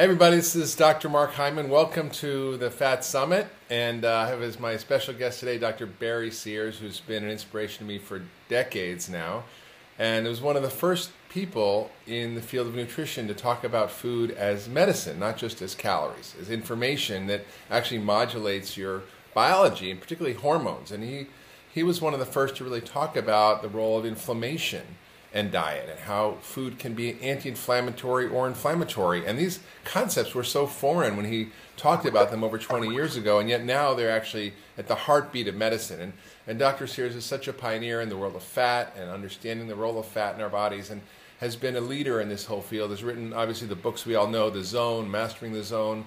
Hey, everybody, this is Dr. Mark Hyman. Welcome to the Fat Summit. And uh, I have as my special guest today Dr. Barry Sears, who's been an inspiration to me for decades now. And was one of the first people in the field of nutrition to talk about food as medicine, not just as calories, as information that actually modulates your biology and particularly hormones. And he, he was one of the first to really talk about the role of inflammation and diet and how food can be anti-inflammatory or inflammatory. And these concepts were so foreign when he talked about them over 20 years ago and yet now they're actually at the heartbeat of medicine. And, and dr sears is such a pioneer in the world of fat and understanding the role of fat in our bodies and has been a leader in this whole field has written obviously the books we all know the zone mastering the zone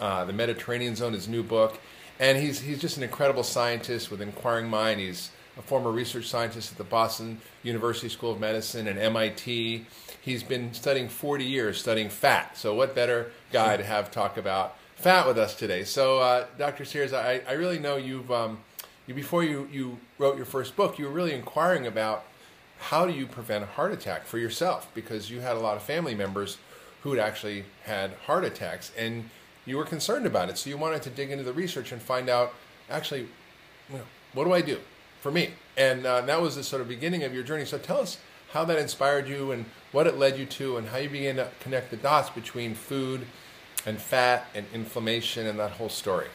uh, the mediterranean zone his new book. And he's, he's just an incredible scientist with an inquiring mind. He's a former research scientist at the Boston University School of Medicine and MIT. He's been studying 40 years studying fat. So, what better guy to have talk about fat with us today? So, uh, Dr. Sears, I, I really know you've, um, you, before you, you wrote your first book, you were really inquiring about how do you prevent a heart attack for yourself because you had a lot of family members who had actually had heart attacks and you were concerned about it. So, you wanted to dig into the research and find out actually, you know, what do I do? For me. And uh, that was the sort of beginning of your journey. So tell us how that inspired you and what it led you to and how you began to connect the dots between food and fat and inflammation and that whole story.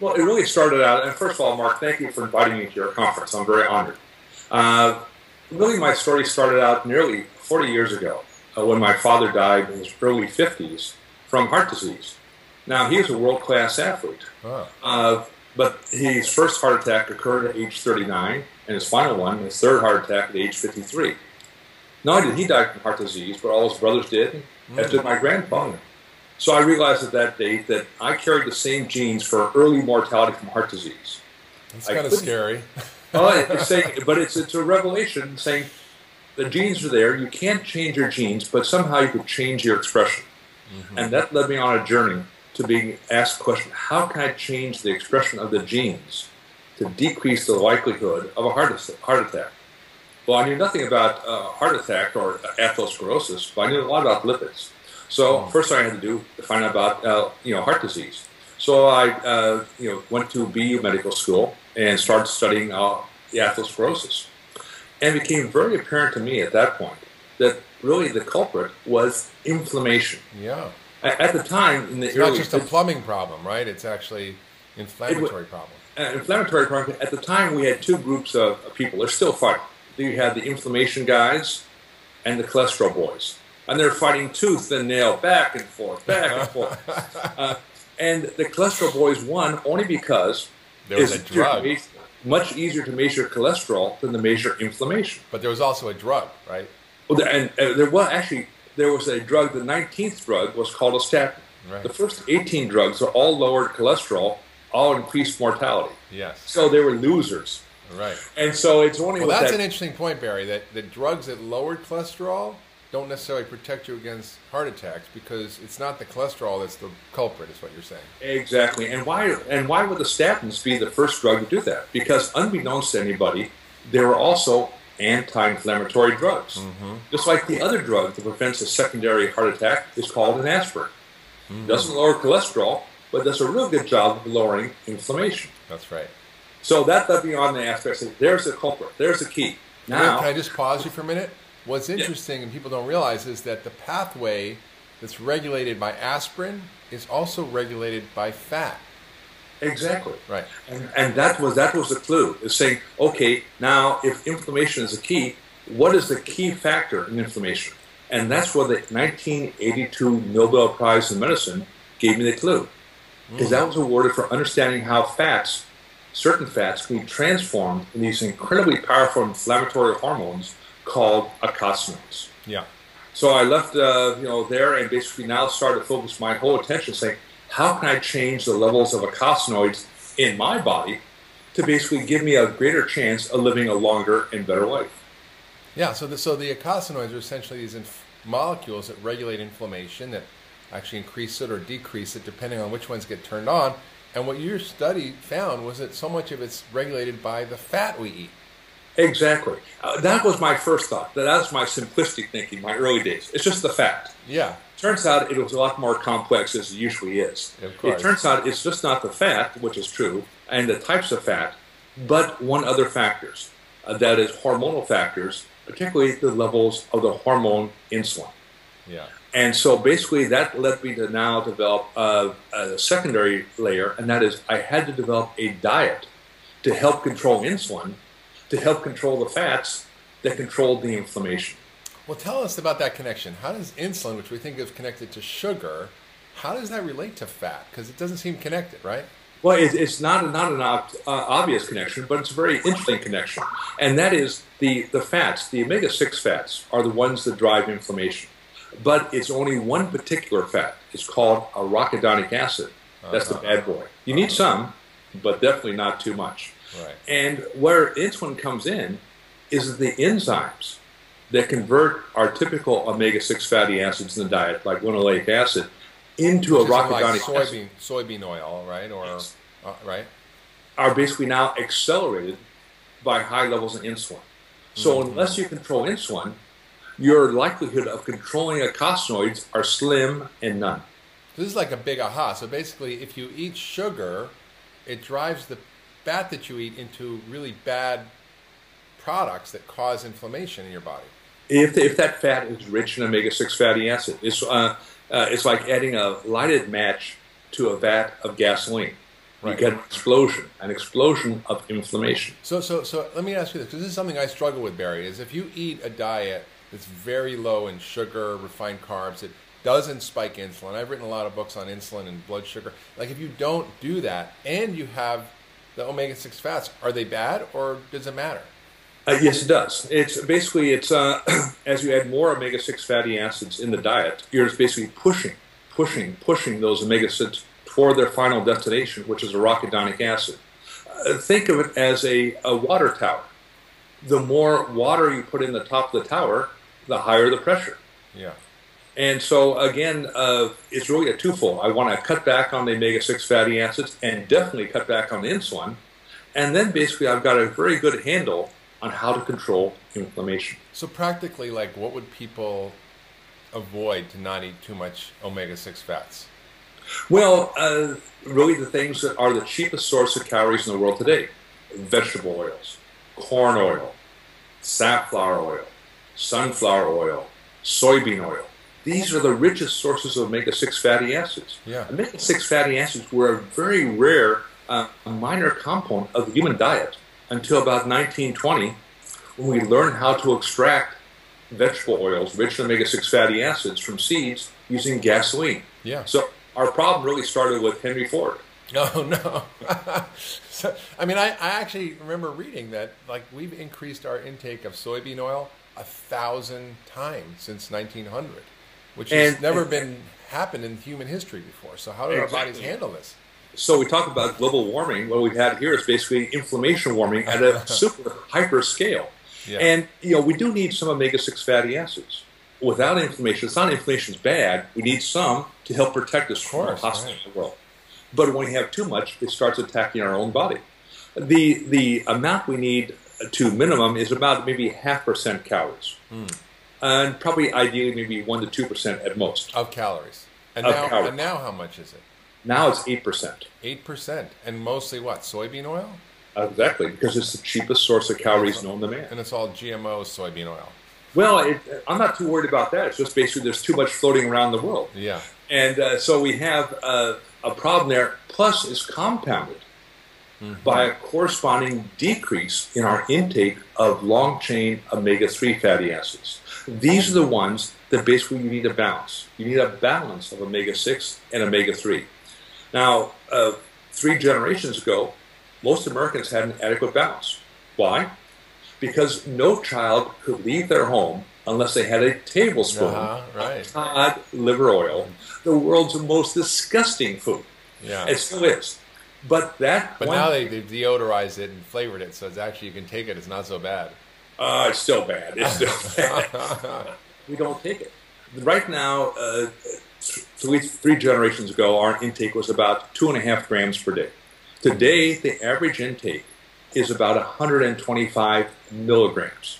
Well, it really started out, and first of all, Mark, thank you for inviting me to your conference. I'm very honored. Uh, really, my story started out nearly 40 years ago uh, when my father died in his early 50s from heart disease. Now, he was a world class athlete. Uh, but his first heart attack occurred at age 39, and his final one, his third heart attack, at age 53. Not only did he die from heart disease, but all his brothers did, mm. as did my grandfather. So I realized at that date that I carried the same genes for early mortality from heart disease. That's kind of scary. oh, it's saying, but it's it's a revelation saying the genes are there. You can't change your genes, but somehow you could change your expression. Mm-hmm. And that led me on a journey to being asked the question, how can I change the expression of the genes to decrease the likelihood of a heart, heart attack? Well, I knew nothing about uh, heart attack or atherosclerosis, but I knew a lot about lipids. So hmm. first thing I had to do to find out about uh, you know heart disease. So I uh, you know went to BU medical school and started studying uh, atherosclerosis, and it became very apparent to me at that point that really the culprit was inflammation. Yeah at the time in the it's early, not just a plumbing problem, right? It's actually inflammatory it, problem. Uh, inflammatory problem. At the time, we had two groups of, of people. They're still fighting. You had the inflammation guys and the cholesterol boys, and they're fighting tooth and nail, back and forth, back and forth. Uh, and the cholesterol boys won only because there was a drug. Much easier to measure cholesterol than to measure inflammation. But there was also a drug, right? Well, and uh, there was actually there was a drug, the 19th drug was called a statin. Right. The first 18 drugs are all lowered cholesterol, all increased mortality. Yes. So they were losers. Right. And so it's only well. That's that, an interesting point, Barry. That the drugs that lowered cholesterol don't necessarily protect you against heart attacks because it's not the cholesterol that's the culprit. Is what you're saying. Exactly. And why? And why would the statins be the first drug to do that? Because unbeknownst to anybody, there were also anti-inflammatory drugs. Mm-hmm. Just like the other drug that prevents a secondary heart attack is called an aspirin. Mm-hmm. Doesn't lower cholesterol, but does a real good job of lowering inflammation. That's right. So that led me on the aspect. there's the culprit. There's the key. Now, can I just pause you for a minute? What's interesting yeah. and people don't realize is that the pathway that's regulated by aspirin is also regulated by fat. Exactly. Right. And, and that was that was the clue. Is saying, okay, now if inflammation is the key, what is the key factor in inflammation? And that's where the 1982 Nobel Prize in Medicine gave me the clue. Because mm. that was awarded for understanding how fats, certain fats, can be transformed in these incredibly powerful inflammatory hormones called eicosanoids. Yeah. So I left, uh, you know, there and basically now started to focus my whole attention saying, how can I change the levels of eicosanoids in my body to basically give me a greater chance of living a longer and better life? Yeah, so the, so the eicosanoids are essentially these inf- molecules that regulate inflammation that actually increase it or decrease it depending on which ones get turned on. And what your study found was that so much of it's regulated by the fat we eat. Exactly. Uh, that was my first thought. That was my simplistic thinking, my early days. It's just the fact. Yeah. Turns out it was a lot more complex as it usually is. It turns out it's just not the fat, which is true, and the types of fat, but one other factors. Uh, that is hormonal factors, particularly the levels of the hormone insulin. Yeah. And so basically that led me to now develop a, a secondary layer, and that is I had to develop a diet to help control insulin, to help control the fats that controlled the inflammation. Well, tell us about that connection. How does insulin, which we think is connected to sugar, how does that relate to fat? Because it doesn't seem connected, right? Well, it, it's not not an ob- uh, obvious connection, but it's a very interesting connection, and that is the the fats, the omega six fats, are the ones that drive inflammation. But it's only one particular fat. It's called arachidonic acid. That's the bad boy. You need some, but definitely not too much. Right. And where insulin comes in is the enzymes that convert our typical omega six fatty acids in the diet, like linoleic acid, into Which is like arachidonic acid. soybean, soybean oil, right? Or Yes. uh, right? are basically now accelerated by high levels of insulin. So unless you control insulin, your likelihood of controlling eicosanoids are slim and none. This is like a big aha. So basically, if you eat sugar, it drives the fat that you eat into really bad products that cause inflammation in your body. If, if that fat is rich in omega-6 fatty acid, it's, uh, uh, it's like adding a lighted match to a vat of gasoline. Right. You get an explosion, an explosion of inflammation. So, so, so let me ask you this, because this is something I struggle with, Barry. Is if you eat a diet that's very low in sugar, refined carbs, it doesn't spike insulin. I've written a lot of books on insulin and blood sugar. Like, if you don't do that, and you have the omega six fats, are they bad, or does it matter? Uh, yes, it does. It's basically it's uh, as you add more omega six fatty acids in the diet, you're basically pushing, pushing, pushing those omega six toward their final destination, which is arachidonic acid. Uh, think of it as a, a water tower. The more water you put in the top of the tower, the higher the pressure. Yeah. And so again, uh, it's really a twofold. I want to cut back on the omega-6 fatty acids and definitely cut back on the insulin. And then basically I've got a very good handle on how to control inflammation. So practically, like, what would people avoid to not eat too much omega six fats? Well, uh, really the things that are the cheapest source of calories in the world today. Vegetable oils, corn oil, safflower oil, sunflower oil, soybean oil. These are the richest sources of omega-6 fatty acids. Yeah. Omega-6 fatty acids were a very rare, uh, minor component of the human diet until about 1920, when we learned how to extract vegetable oils rich in omega-6 fatty acids from seeds using gasoline. Yeah. So our problem really started with Henry Ford. Oh, no, no. so, I mean, I, I actually remember reading that like we've increased our intake of soybean oil a thousand times since 1900, which has And- never and- been happened in human history before. So how do our bodies handle this? So we talk about global warming. What we've had here is basically inflammation warming at a super hyper scale. Yeah. And you know we do need some omega-6 fatty acids. Without inflammation, it's not inflammation's bad. We need some to help protect us from course, hostile right. world. But when we have too much, it starts attacking our own body. The the amount we need to minimum is about maybe half percent calories, Hmm. and probably ideally maybe one to two percent at most. Of calories. And Of now, calories. and now, how much is it? Now it's eight percent. Eight percent, and mostly what? Soybean oil, Exactly, because it's the cheapest source of calories known to man. and it's all GMO soybean oil. Well, it, I'm not too worried about that. It's just basically there's too much floating around the world. Yeah. And uh, so we have uh, a problem there. Plus, it's compounded by a corresponding decrease in our intake of long chain omega 3 fatty acids. These are the ones that basically you need a balance. You need a balance of omega 6 and omega 3. Now, uh, three generations ago, most Americans had an adequate balance. Why? Because no child could leave their home unless they had a tablespoon Uh-huh, right. of cod liver oil, the world's most disgusting food. Yeah. It still is. But that but one, now they, they've deodorized it and flavored it, so it's actually you can take it. It's not so bad. uh, it's still bad. It's still bad. we don't take it. Right now, uh, three, three generations ago, our intake was about two and a half grams per day. Today, the average intake is about 125 milligrams.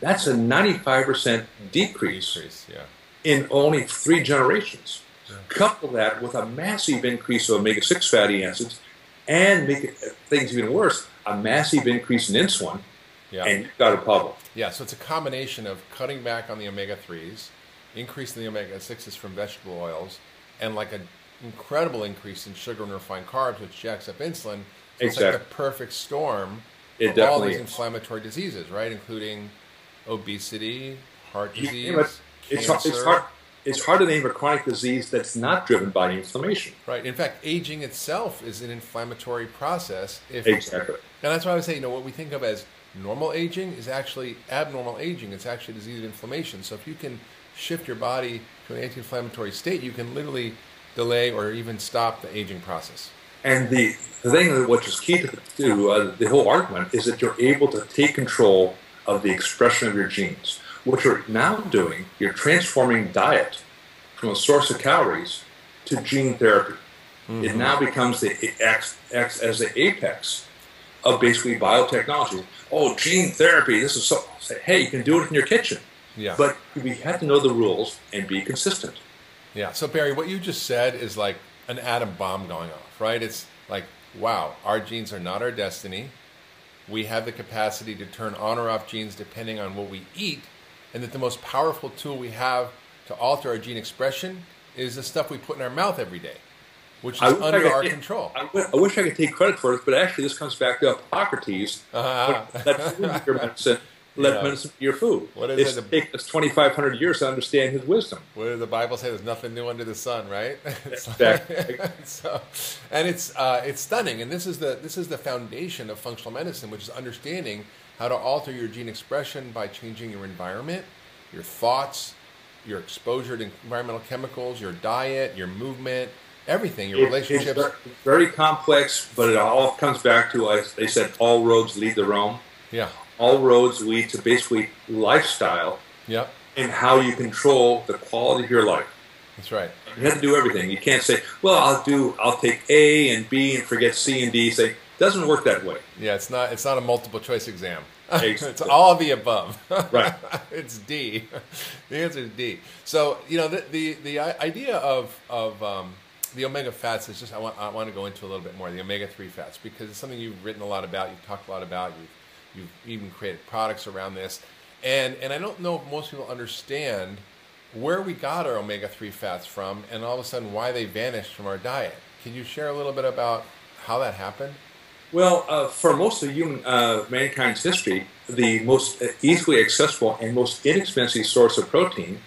That's a 95% decrease, Decrease, yeah. in only three generations. Couple that with a massive increase of omega 6 fatty acids, and make it, things even worse, a massive increase in insulin, Yeah. and you've got a problem. Yeah, so it's a combination of cutting back on the omega 3s, increasing the omega 6s from vegetable oils, and like an incredible increase in sugar and refined carbs, which jacks up insulin. So It's like Exactly. the perfect storm It for all these is. inflammatory diseases, right? Including obesity, heart disease, it, it's, hard, cancer. it's, hard, it's hard to name a chronic disease that's not driven by inflammation. Right. In fact, aging itself is an inflammatory process. If Exactly. And that's why I would say, you know, what we think of as normal aging is actually abnormal aging. It's actually a disease of inflammation. So if you can shift your body to an anti-inflammatory state, you can literally delay or even stop the aging process. And the, the thing that which is key to, to uh, the whole argument is that you're able to take control of the expression of your genes. What you're now doing, you're transforming diet from a source of calories to gene therapy. It now becomes the acts, acts as the apex of basically biotechnology. Oh, gene therapy! This is so. Hey, you can do it in your kitchen, Yeah. but we have to know the rules and be consistent. Yeah. So Barry, what you just said is like an atom bomb going off, right? It's like, wow, our genes are not our destiny. We have the capacity to turn on or off genes depending on what we eat, and that the most powerful tool we have to alter our gene expression is the stuff we put in our mouth every day, which is I wish I under could- our control. I, I wish I could take credit for it, but actually, this comes back to Hippocrates. Uh-huh. Let food be your medicine. Let medicine your food. What is it's it? taken us 2,500 years to understand his wisdom. What does the Bible say? There's nothing new under the sun, right? Exactly. so, and it's uh, it's stunning. And this is the this is the foundation of functional medicine, which is understanding how to alter your gene expression by changing your environment, your thoughts, your exposure to environmental chemicals, your diet, your movement, everything, your It- relationships. It's very complex, but it all comes back to, as they said, all roads lead to Rome. yeah. All roads lead to basically lifestyle Yep. and how you control the quality of your life. That's right. You have to do everything. You can't say, "Well, I'll do, I'll take A and B and forget C and D." Say, it doesn't work that way. Yeah. It's not it's not a multiple choice exam. Exactly. it's all of the above. Right. it's D. The answer is D. So you know the the, the idea of of um, the omega fats is just I want I want to go into a little bit more the omega three fats because it's something you've written a lot about. You've talked a lot about. You've you've even created products around this, and and I don't know if most people understand where we got our omega three fats from, and all of a sudden why they vanished from our diet. Can you share a little bit about how that happened? Well, uh, for most of human uh, mankind's history, the most easily accessible and most inexpensive source of protein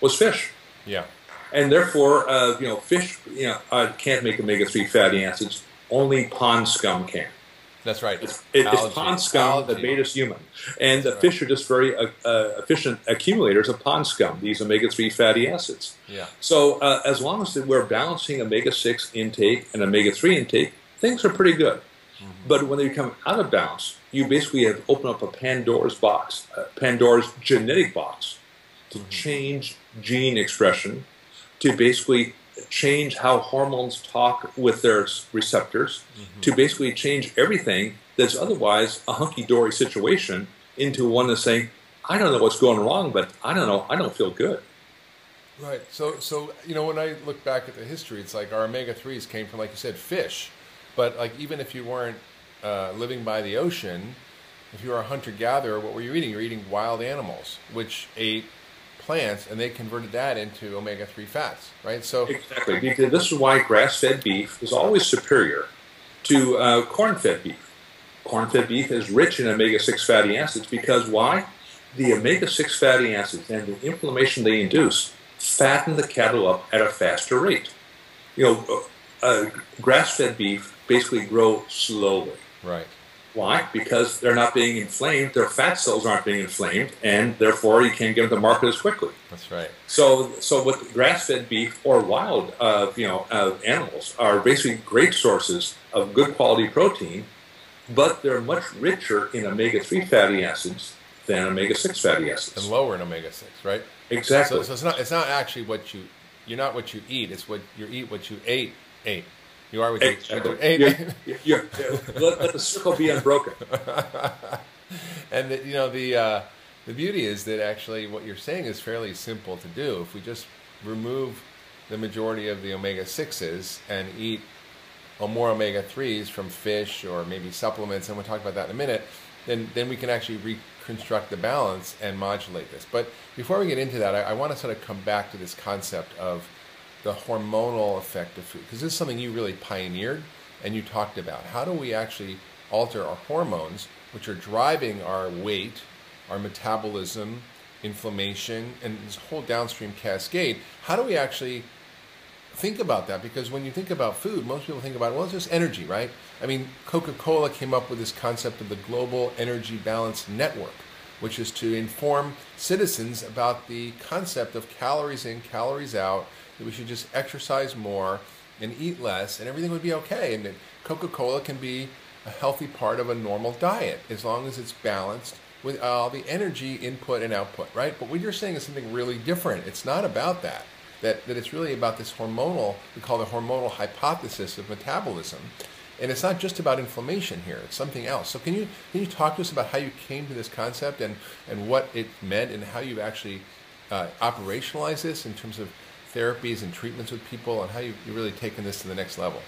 was fish, Yeah. and therefore, uh, you know, fish you know uh, can't make omega three fatty acids. Only pond scum can. That's right. It's, it- it's pond scum that made us human, and the That's fish are just very uh, uh, efficient accumulators of pond scum. These omega three fatty acids. Yeah. So uh, as long as we're balancing omega six intake and omega three intake, things are pretty good. But when they become out of balance, you basically have opened up a Pandora's box, a Pandora's genetic box, to change gene expression, to basically change how hormones talk with their receptors, to basically change everything that's otherwise a hunky dory situation into one that's saying, I don't know what's going wrong, but I don't know, I don't feel good. Right. So, so you know, when I look back at the history, it's like our omega threes came from, like you said, fish. But like, even if you weren't uh, living by the ocean, if you were a hunter gatherer, what were you eating? You're eating wild animals, which ate plants, and they converted that into omega three fats. Right. So, Exactly. Because this is why grass-fed beef is always superior to uh, corn-fed beef. Corn-fed beef is rich in omega-6 fatty acids because why? The omega-6 fatty acids and the inflammation they induce fatten the cattle up at a faster rate. You know, uh, uh, grass-fed beef basically grow slowly. right. Why? Because they're not being inflamed. Their fat cells aren't being inflamed, and therefore you can't get them to market as quickly. That's right. So, so with grass-fed beef or wild, uh, you know, uh, animals are basically great sources of good quality protein, but they're much richer in omega-3 fatty acids than omega-6 fatty acids. And lower in omega six. Right. Exactly. So, so it's not it's not actually what you you're not what you eat. It's what you eat what you ate ate. You are with exactly. You're, you're, you're, let, let, the circle be unbroken. and the, you know the uh, the beauty is that actually what you're saying is fairly simple to do. If we just remove the majority of the omega sixes and eat more omega threes from fish or maybe supplements, and we'll talk about that in a minute, then then we can actually reconstruct the balance and modulate this. But before we get into that, I, I want to sort of come back to this concept of the hormonal effect of food because this is something you really pioneered and you talked about. How do we actually alter our hormones, which are driving our weight, our metabolism, inflammation, and this whole downstream cascade? How do we actually think about that? Because when you think about food, most people think about, well, it's just energy, right? I mean, Coca Cola came up with this concept of the Global Energy Balance Network, which is to inform citizens about the concept of calories in, calories out that we should just exercise more and eat less, and everything would be okay. And Coca Cola can be a healthy part of a normal diet as long as it's balanced with all the energy input and output, right? But what you're saying is something really different. It's not about that. That, that it's really about this hormonal, we call the hormonal hypothesis of metabolism. And it's not just about inflammation here, it's something else. So can you can you talk to us about how you came to this concept and, and what it meant and how you've actually uh, operationalize this in terms of therapies and treatments with people and how you, you're really taking this to the next level?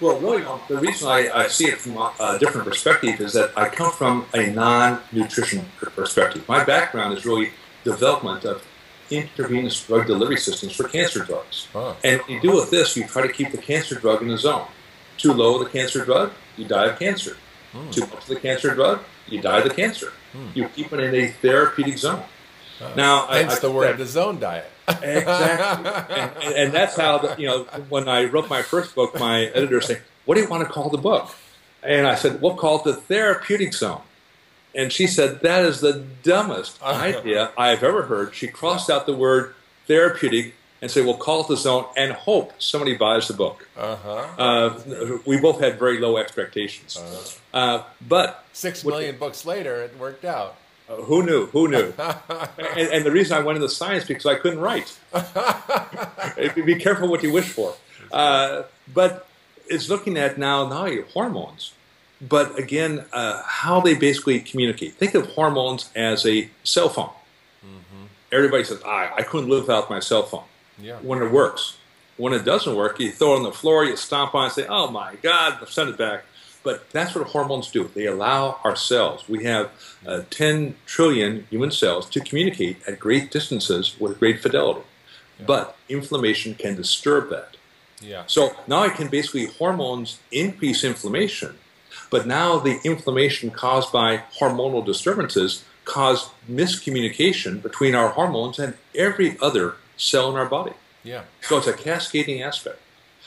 Well, really, the reason I, I see it from a different perspective is that I come from a non-nutrition perspective. My background is really development of intravenous drug delivery systems for cancer drugs. Huh. And you do with this, you try to keep the cancer drug in the zone. Too low of the cancer drug, you die of cancer. Too much of the cancer drug, you die of the cancer. Hmm. You keep it in a therapeutic zone. Uh, now, hence I, I, the word that, the zone diet. Exactly, and, and, that's how the, you know when I wrote my first book, my editor said, "What do you want to call the book?" And I said, "We'll call it the therapeutic zone." And she said, "That is the dumbest idea I've ever heard." She crossed out the word therapeutic and said, "We'll call it the zone," and hope somebody buys the book. Uh-huh. Uh, we both had very low expectations, uh-huh. uh, but six million books later, it worked out. Uh, who knew? Who knew? and, and, the reason I went into science because I couldn't write. Be careful what you wish for. Uh, but it's looking at now not only hormones, but again uh, how they basically communicate. Think of hormones as a cell phone. Mm-hmm. Everybody says, "I I couldn't live without my cell phone." Yeah. When it works, when it doesn't work, you throw it on the floor, you stomp on it, and say, "Oh my God!" Send it back. But that's what hormones do. They allow our cells, we have uh, 10 trillion human cells, to communicate at great distances with great fidelity. Yeah. But inflammation can disturb that. Yeah. So now I can basically, hormones increase inflammation, but now the inflammation caused by hormonal disturbances cause miscommunication between our hormones and every other cell in our body. Yeah. So it's a cascading aspect.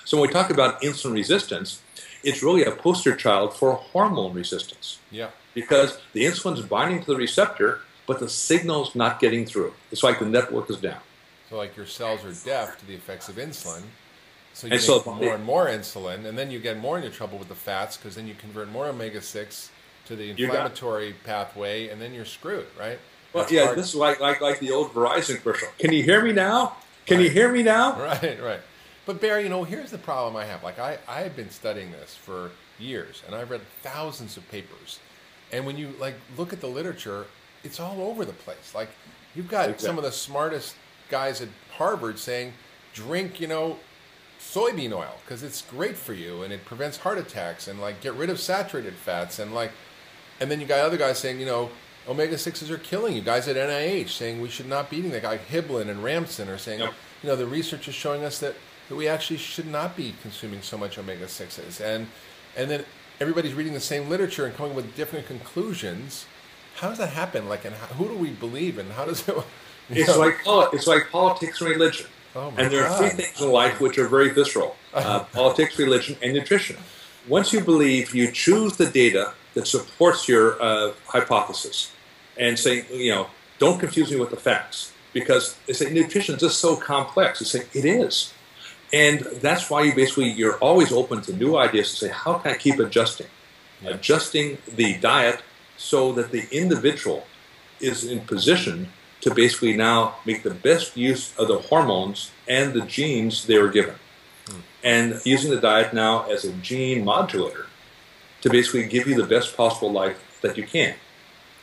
So when we talk about insulin resistance, it's really a poster child for hormone resistance. Yeah. Because the insulin's binding to the receptor, but the signal's not getting through. It's like the network is down. So, like your cells are deaf to the effects of insulin. So you and so more and more insulin, and then you get more into trouble with the fats because then you convert more omega six to the inflammatory pathway, and then you're screwed, right? Well, That's yeah, hard. this is like, like like the old Verizon commercial. Can you hear me now? Can right. you hear me now? Right, right. But Barry, you know, here's the problem I have. Like I, I have been studying this for years, and I've read thousands of papers. And when you like look at the literature, it's all over the place. Like you've got exactly. some of the smartest guys at Harvard saying, drink, you know, soybean oil because it's great for you and it prevents heart attacks and like get rid of saturated fats and like, and then you got other guys saying, you know, omega sixes are killing you. Guys at NIH saying we should not be eating that. Guy Hibbeln and Ramsden are saying, you know, the research is showing us that that we actually should not be consuming so much omega sixes, and and then everybody's reading the same literature and coming with different conclusions. How does that happen? Like, and how, who do we believe, and how does it? It's know? like it's like politics and religion. Oh and there God. are three things in life which are very visceral: uh, politics, religion, and nutrition. Once you believe, you choose the data that supports your uh, hypothesis, and say, you know, don't confuse me with the facts because they say nutrition is just so complex. You say it is. And that's why you basically you're always open to new ideas to say, how can I keep adjusting? Yeah. Adjusting the diet so that the individual is in position to basically now make the best use of the hormones and the genes they were given. Hmm. and using the diet now as a gene modulator to basically give you the best possible life that you can.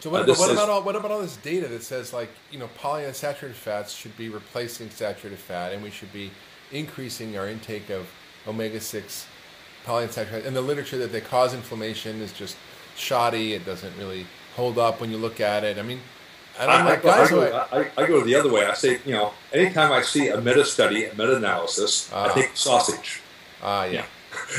So what, uh, what about all what about all this data that says like you know polyunsaturated fats should be replacing saturated fat, and we should be increasing our intake of omega six polyunsaturated, and the literature that they cause inflammation is just shoddy. It doesn't really hold up when you look at it. I mean, and I'm I, like, guys, I, go, I, I, go the other way. I say, you know, anytime I see a meta study, a meta analysis, uh, I ah. think sausage. Ah, uh, yeah.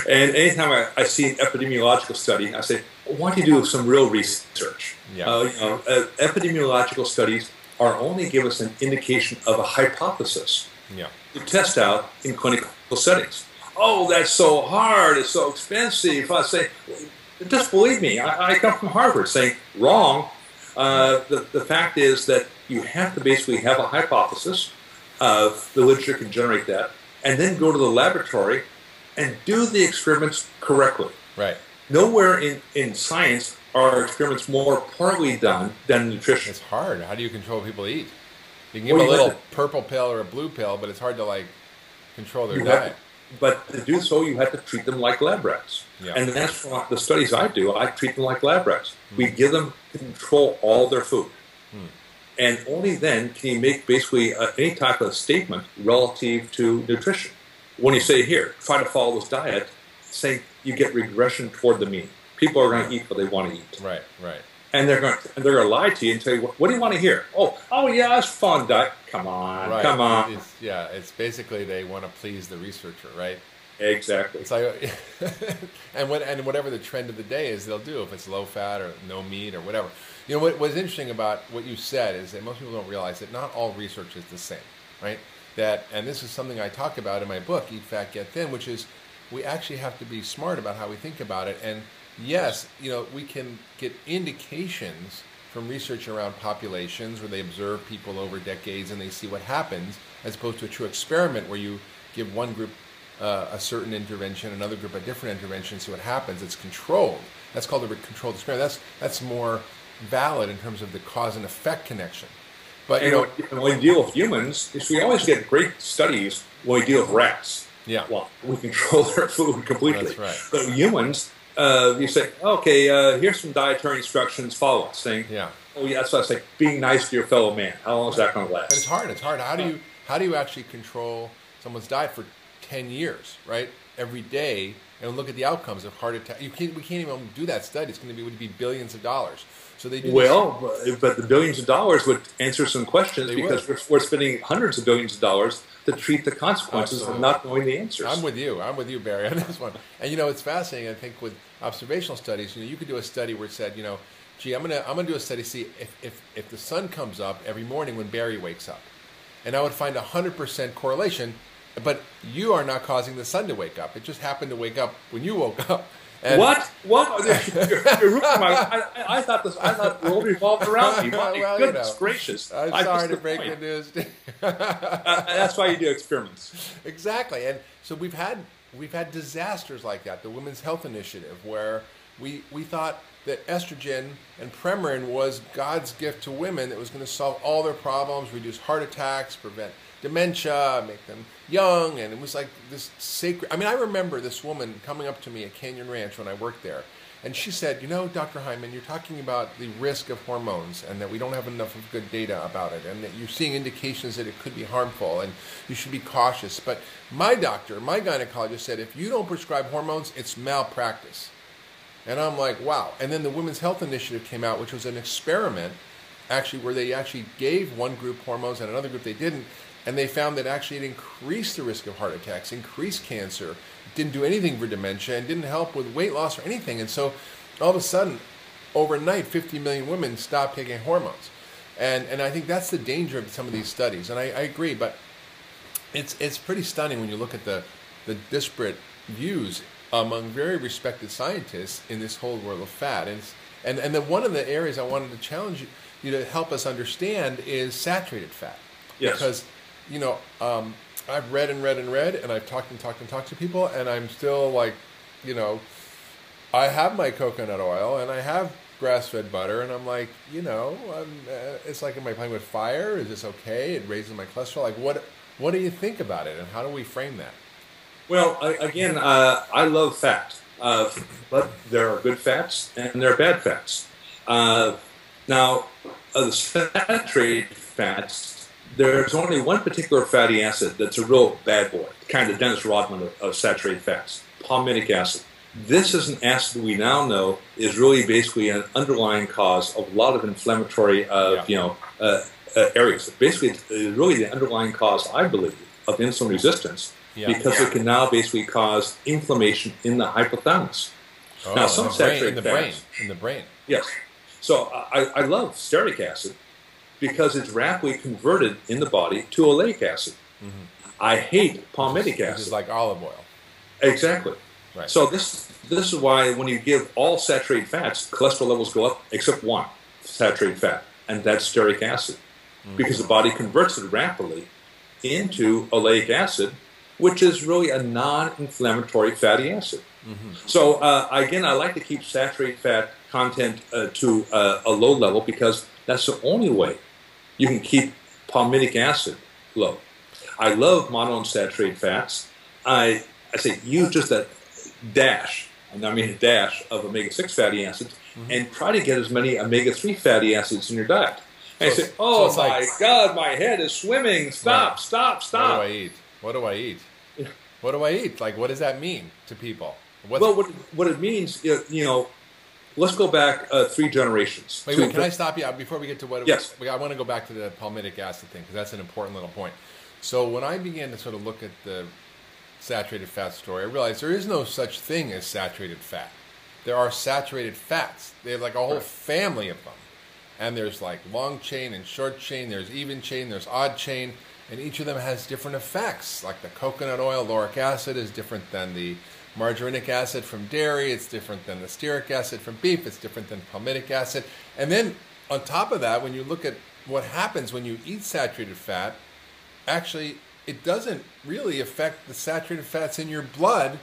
And anytime I, I, see an epidemiological study, I say, well, why don't you do some real research? Yeah. Uh, you know, uh, epidemiological studies are only give us an indication of a hypothesis yeah. To test out in clinical settings. Oh, that's so hard. It's so expensive. I say, just believe me. I, I come from Harvard saying, wrong. Uh, the, the fact is that you have to basically have a hypothesis of the literature can generate that, and then go to the laboratory and do the experiments correctly. Right. Nowhere in, in science are experiments more poorly done than nutrition. It's hard. How do you control people eat? You can give them a little to, purple pill or a blue pill, but it's hard to like control their diet. To, but to do so, you have to treat them like lab rats. Yeah. And that's what the studies I do. I treat them like lab rats. Mm. We give them control all their food. Mm. And only then can you make basically uh, any type of statement relative to nutrition when you say here, try to follow this diet, say you get regression toward the mean. People are going to eat what they want to eat. Right, right. And they're going to, and they're going to lie to you and tell you, what, what do you want to hear? Oh, oh yeah, it's fun diet. Come on, right. come on. It's, yeah, it's basically they want to please the researcher, right? Exactly. It's like, and what and whatever the trend of the day is, they'll do if it's low fat or no meat or whatever. You know what was interesting about what you said is that most people don't realize that not all research is the same, right? that, and this is something I talk about in my book, Eat Fat, Get Thin, which is we actually have to be smart about how we think about it. And yes, you know, we can get indications from research around populations where they observe people over decades and they see what happens, as opposed to a true experiment where you give one group uh, a certain intervention, another group a different intervention, see what happens. It's controlled. That's called a controlled experiment. That's that's more valid in terms of the cause and effect connection. But you know, when we deal with humans, is we always get great studies when we deal with rats. Yeah. Well, we control their food completely. That's right. But humans, uh, you say, okay, uh, here's some dietary instructions. Follow it. Saying, yeah. Oh yeah, that's what I say. Being nice to your fellow man. How long is that going to last? it's hard. It's hard. How do you how do you actually control someone's diet for ten years, right? Every day, and look at the outcomes of heart attack. You can't. We can't even do that study. It's going to be would be billions of dollars. So they do. Well, but, but, the billions of dollars would answer some questions they because we're, we're, spending hundreds of billions of dollars to treat the consequences Absolutely. of not knowing the answers. I'm with you. I'm with you, Barry, on this one. And you know, it's fascinating. I think with observational studies, you know, you could do a study where it said, you know, gee, I'm gonna I'm gonna do a study see if if if the sun comes up every morning when Barry wakes up, and I would find a hundred percent correlation. But you are not causing the sun to wake up. It just happened to wake up when you woke up. And what? What? You're, you're I, I, thought this. I thought the world revolved around me. My well, goodness you know, gracious! I'm I sorry to break the news. uh, that's why you do experiments. Exactly, and so we've had we've had disasters like that. The Women's Health Initiative, where we we thought that estrogen and Premarin was God's gift to women that was going to solve all their problems, reduce heart attacks, prevent dementia, make them young, and it was like this sacred. I mean, I remember this woman coming up to me at Canyon Ranch when I worked there, and she said, "You know, Dr. Hyman, you're talking about the risk of hormones, and that we don't have enough of good data about it, and that you're seeing indications that it could be harmful, and you should be cautious." But my doctor, my gynecologist, said, "If you don't prescribe hormones, it's malpractice." And I'm like, wow. And then the Women's Health Initiative came out, which was an experiment, actually, where they actually gave one group hormones and another group they didn't and they found that actually it increased the risk of heart attacks, increased cancer, didn't do anything for dementia, and didn't help with weight loss or anything. And so all of a sudden, overnight, 50 million women stopped taking hormones. And, and I think that's the danger of some of these studies. And I, I agree, but it's, it's pretty stunning when you look at the, the disparate views among very respected scientists in this whole world of fat. And, and, and then one of the areas I wanted to challenge you, you to help us understand is saturated fat. Yes. Because you know, um, I've read and read and read, and I've talked and talked and talked to people, and I'm still like, you know, I have my coconut oil and I have grass-fed butter, and I'm like, you know, uh, it's like, am I playing with fire? Is this okay? It raises my cholesterol. Like, what? What do you think about it, and how do we frame that? Well, again, uh, I love fat, uh, but there are good fats and there are bad fats. Uh, now, the saturated fats, there's only one particular fatty acid that's a real bad boy, kind of Dennis Rodman of, of saturated fats, palmitic acid. This is an acid we now know is really basically an underlying cause of a lot of inflammatory, uh, Yeah. you know, uh, uh, areas. Basically, it's really the underlying cause, I believe, of insulin resistance Yeah. because it can now basically cause inflammation in the hypothalamus. Oh, Now, in some the brain, in saturated the brain, fats- in the brain. Yes. So I, I love stearic acid because it's rapidly converted in the body to oleic acid. I hate palmitic acid. Which is like olive oil. exactly. Right. So this this is why when you give all saturated fats, cholesterol levels go up except one saturated fat, and that's stearic acid, because the body converts it rapidly into oleic acid, which is really a non-inflammatory fatty acid. So uh, again, I like to keep saturated fat content uh, to uh, a low level because that's the only way you can keep palmitic acid low. I love monounsaturated fats. I I say use just a dash, and I mean a dash of omega six fatty acids, mm-hmm. and try to get as many omega three fatty acids in your diet. And So I say, oh so my like- God, my head is swimming! Stop! Right. Stop! What do I eat? What do I eat? What do I eat? Like, what does that mean to people? What's, Well, what, what it means, you know, let's go back uh, three generations. wait, wait, can I stop you uh, before we get to what? Yes. I want to go back to the palmitic acid thing because that's an important little point. So when I began to sort of look at the saturated fat story, I realized there is no such thing as saturated fat. There are saturated fats. They have like a whole Right. family of them. And there's like long chain and short chain, there's even chain, there's odd chain, and each of them has different effects. Like the coconut oil, lauric acid is different than the margarinic acid from dairy, it's different than the stearic acid from beef, it's different than palmitic acid. And then on top of that, when you look at what happens when you eat saturated fat, actually it doesn't really affect the saturated fats in your blood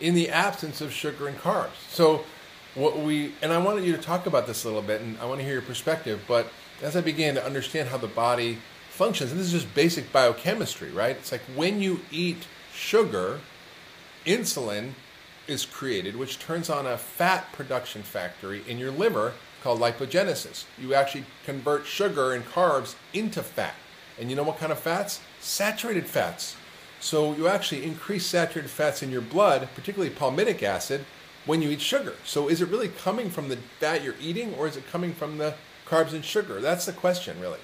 in the absence of sugar and carbs. So what we and I wanted you to talk about this a little bit and I want to hear your perspective, but as I began to understand how the body functions, and this is just basic biochemistry, right? It's like when you eat sugar, insulin is created, which turns on a fat production factory in your liver called lipogenesis. You actually convert sugar and carbs into fat. And you know what kind of fats? Saturated fats. So you actually increase saturated fats in your blood, particularly palmitic acid, when you eat sugar. So is it really coming from the fat you're eating or is it coming from the carbs and sugar? That's the question, really.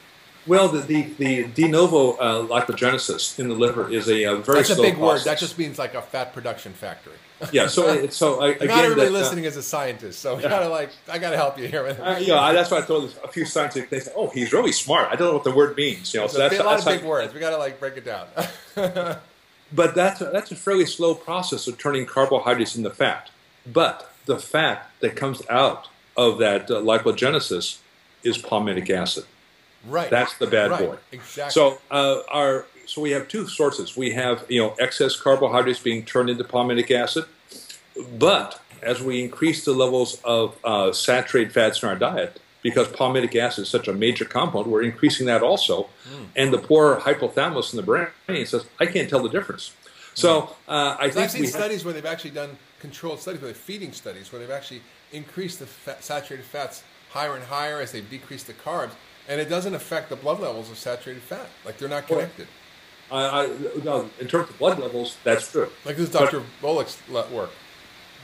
Well, the, the, the de novo uh, lipogenesis in the liver is a, uh very That's a big word. That just means like a fat production factory. yeah. So so I, again, Not everybody that, uh, listening is a scientist, so we gotta like I gotta help you here. with Uh, know, I- that's why I told a few scientists. "Oh, he's really smart." I don't know what the word means. You know, It's so a, that's, a lot that's of like- big words. We gotta like break it down. But that's a, that's a fairly slow process of turning carbohydrates into fat. But the fat that comes out of that uh, lipogenesis is palmitic acid. Right. That's the bad right. boy. Exactly. So uh, our so we have two sources. We have you know excess carbohydrates being turned into palmitic acid, but as we increase the levels of uh, saturated fats in our diet, because palmitic acid is such a major component, we're increasing that also. Hmm. And the poor hypothalamus in the brain says, "I can't tell the difference." So uh, I I've seen have- studies where they've actually done controlled studies, where they're feeding studies, where they've actually increased the fat, saturated fats higher and higher as they've decreased the carbs, and it doesn't affect the blood levels of saturated fat. Like they're not connected. I, I, no, in terms of blood levels, that's true. Like this is Dr. Volek's work.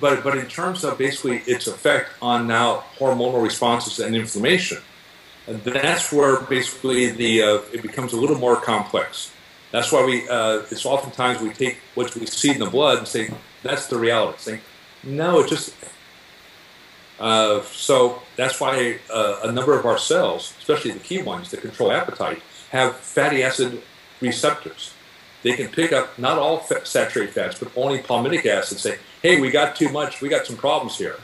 But but in terms of basically its effect on now hormonal responses and inflammation, and that's where basically the uh, it becomes a little more complex. That's why we uh, it's oftentimes we take what we see in the blood and say that's the reality. Say no, it just uh, so that's why uh, a number of our cells, especially the key ones that control appetite, have fatty acid receptors. They can pick up not all fa- saturated fats, but only palmitic acid. Say, hey, we got too much. We got some problems here.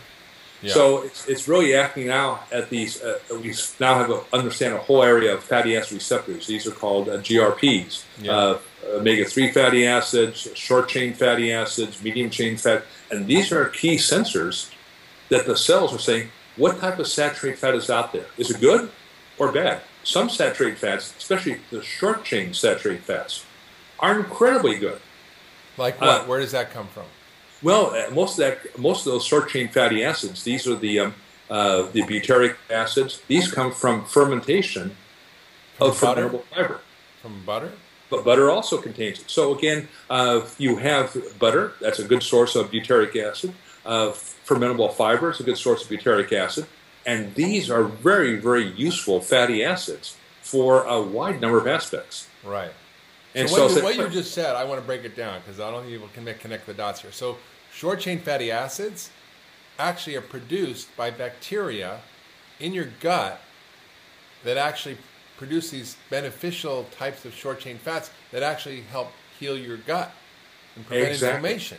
Yeah. So it's, it's really acting now at these. Uh, we now have a, understand a whole area of fatty acid receptors. These are called uh, GRPs, Yeah. uh, omega three fatty acids, short chain fatty acids, medium chain fat, and these are key sensors that the cells are saying what type of saturated fat is out there. Is it good or bad? Some saturated fats, especially the short chain saturated fats, are incredibly good. Like what? Uh, Where does that come from? Well, uh, most of that, most of those short chain fatty acids, these are the um, uh, the butyric acids. These come from fermentation from of fermentable fiber. From butter. But butter also contains it. So again, uh, you have butter. That's a good source of butyric acid. Uh, fermentable fiber is a good source of butyric acid. And these are very, very useful fatty acids for a wide number of aspects. Right. And so, what, so you, what you just said, I want to break it down because I don't think people can connect the dots here. So, short chain fatty acids actually are produced by bacteria in your gut that actually produce these beneficial types of short chain fats that actually help heal your gut and prevent exactly. inflammation.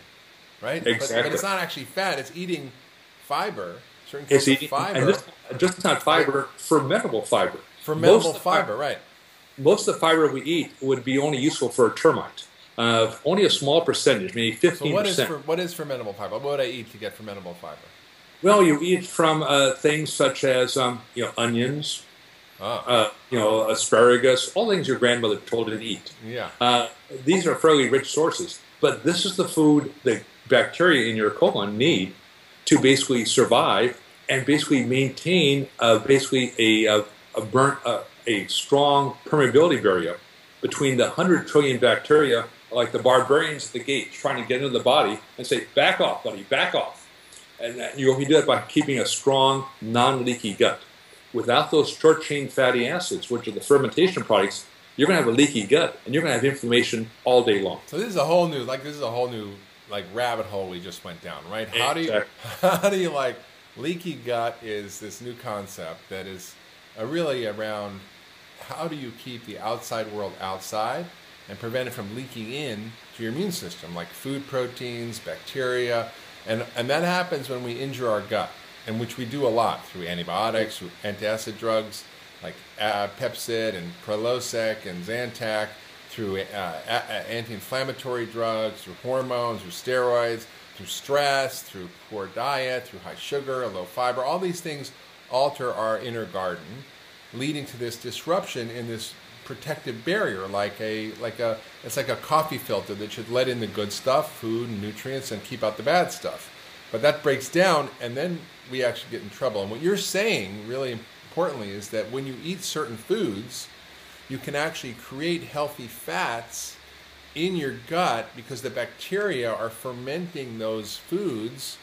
Right? Exactly. But, but, it's not actually fat, it's eating fiber, certain kinds of fiber. just, just not fiber, fermentable fiber. Fermentable fiber, right. Most of the fiber we eat would be only useful for a termite. Uh, only a small percentage, maybe 15%. So what is, for, what is fermentable fiber? What would I eat to get fermentable fiber? Well, you eat from uh, things such as um, you know onions, ah. uh, you know asparagus, all things your grandmother told you to eat. Yeah. Uh, these are fairly rich sources, but this is the food that bacteria in your colon need to basically survive and basically maintain uh, basically a, a, a burnt uh, a strong permeability barrier between the 100 trillion bacteria, like the barbarians at the gate, trying to get into the body and say, back off, buddy, back off. And you, you do that by keeping a strong, non-leaky gut. Without those short-chain fatty acids, which are the fermentation products, you're going to have a leaky gut, and you're going to have inflammation all day long. So this is a whole new, like this is a whole new, like rabbit hole we just went down, right? How do you, how do you like, leaky gut is this new concept that is uh, really around how do you keep the outside world outside and prevent it from leaking in to your immune system, like food proteins, bacteria, and, and that happens when we injure our gut, and which we do a lot through antibiotics, through antacid drugs like uh, Pepcid and Prilosec and Zantac, through uh, anti-inflammatory drugs, through hormones, through steroids, through stress, through poor diet, through high sugar, low fiber. All these things alter our inner garden leading to this disruption in this protective barrier like a like a it's like a coffee filter that should let in the good stuff food and nutrients and keep out the bad stuff but that breaks down and then we actually get in trouble and what you're saying really importantly is that when you eat certain foods you can actually create healthy fats in your gut because the bacteria are fermenting those foods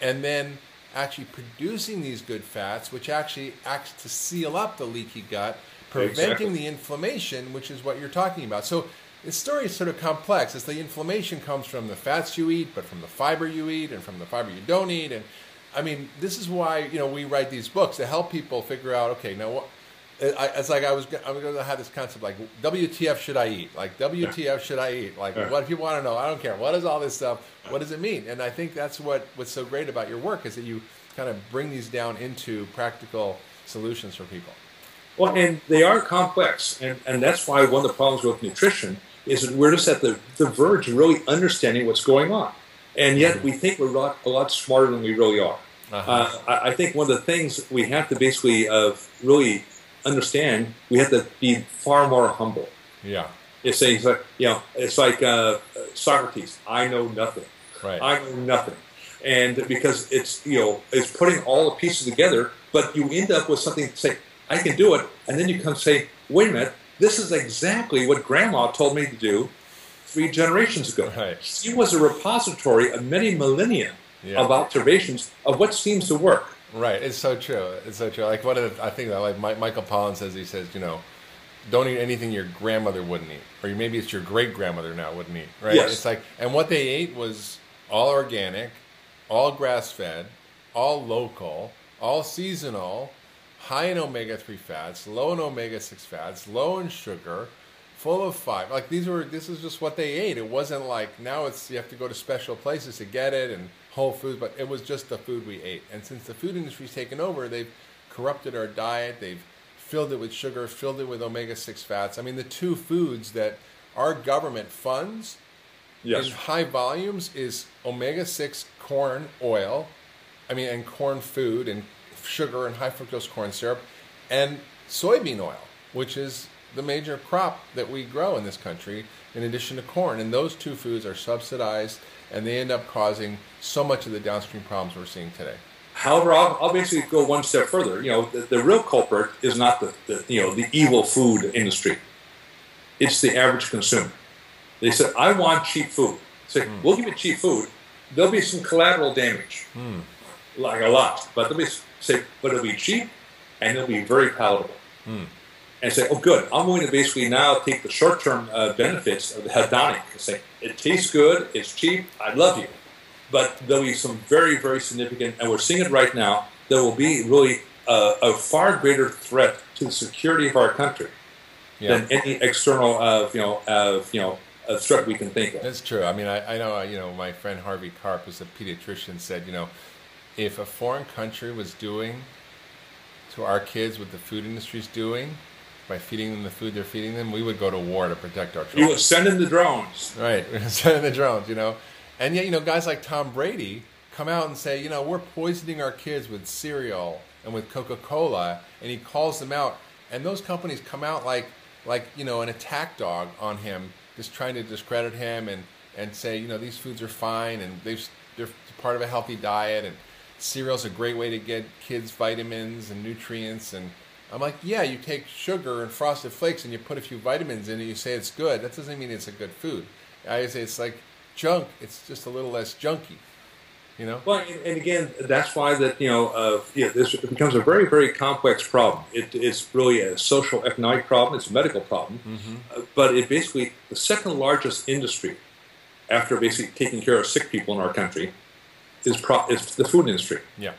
and then actually producing these good fats, which actually acts to seal up the leaky gut, preventing exactly. the inflammation, which is what you're talking about. So the story is sort of complex. As the inflammation comes from the fats you eat, but from the fiber you eat, and from the fiber you don't eat, and I mean, this is why you know we write these books to help people figure out. Okay, now it's like I was I'm going to have this concept like WTF should I eat? Like WTF should I eat? Like what if you want to know? I don't care. What is all this stuff? What does it mean? And I think that's what what's so great about your work is that you kind of bring these down into practical solutions for people. Well, and they are complex, and, and that's why one of the problems with nutrition is that we're just at the, the verge of really understanding what's going on. And yet we think we're a lot, a lot smarter than we really are. Uh-huh. Uh, I, I, think one of the things we have to basically uh, really understand, we have to be far more humble. Yeah. It's, it's like, you know, it's like uh, Socrates, I know nothing. Right. I know nothing. And because it's, you know, it's putting all the pieces together, but you end up with something to say, I can do it. And then you come say, wait a minute, this is exactly what grandma told me to do three generations ago. Right. She was a repository of many millennia yeah. of observations of what seems to work. Right, it's so true. It's so true. Like what I think that like Michael Pollan says, he says, you know, don't eat anything your grandmother wouldn't eat, or maybe it's your great grandmother now wouldn't eat. Right? Yes. It's like, and what they ate was all organic, all grass fed, all local, all seasonal, high in omega three fats, low in omega six fats, low in sugar, full of fiber. Like these were, this is just what they ate. It wasn't like now it's you have to go to special places to get it and Whole Foods, but it was just the food we ate. And since the food industry's taken over, they've corrupted our diet. They've filled it with sugar, filled it with omega 6 fats. I mean, the two foods that our government funds yes. in high volumes is omega 6 corn oil, I mean, and corn food and sugar and high fructose corn syrup, and soybean oil, which is the major crop that we grow in this country, in addition to corn. And those two foods are subsidized, and they end up causing so much of the downstream problems we're seeing today. However, I'll, I'll basically go one step further. You know, the, the real culprit is not the, the, you know the evil food industry; it's the average consumer. They said, "I want cheap food." Say, mm. "We'll give you cheap food." There'll be some collateral damage, mm. like a lot, but they'll be say, but it'll be cheap and it'll be very palatable. Mm. And say, "Oh, good! I'm going to basically now take the short-term uh, benefits of the hedonic and say it tastes good, it's cheap, I love you." but there'll be some very, very significant, and we're seeing it right now, there will be really a, a far greater threat to the security of our country yeah. than any external, uh, you know, uh, you know, a threat we can think of. That's true. I mean, I, I know, uh, you know, my friend Harvey Karp, who's a pediatrician, said, you know, if a foreign country was doing to our kids what the food industry is doing, by feeding them the food they're feeding them, we would go to war to protect our children. You would send in the drones. Right, send in the drones, you know. And yet, you know, guys like Tom Brady come out and say, you know, we're poisoning our kids with cereal and with Coca Cola, and he calls them out. And those companies come out like, like you know, an attack dog on him, just trying to discredit him and, and say, you know, these foods are fine and they've, they're part of a healthy diet and cereal's a great way to get kids vitamins and nutrients. And I'm like, yeah, you take sugar and frosted flakes and you put a few vitamins in it, you say it's good. That doesn't mean it's a good food. I say it's like junk. It's just a little less junky. You know? Well, and again, that's why that you know, uh, yeah, this becomes a very, very complex problem. It, it's really a social economic problem. It's a medical problem, mm-hmm. uh, but it basically the second largest industry after basically taking care of sick people in our country is, pro- is the food industry. Yeah.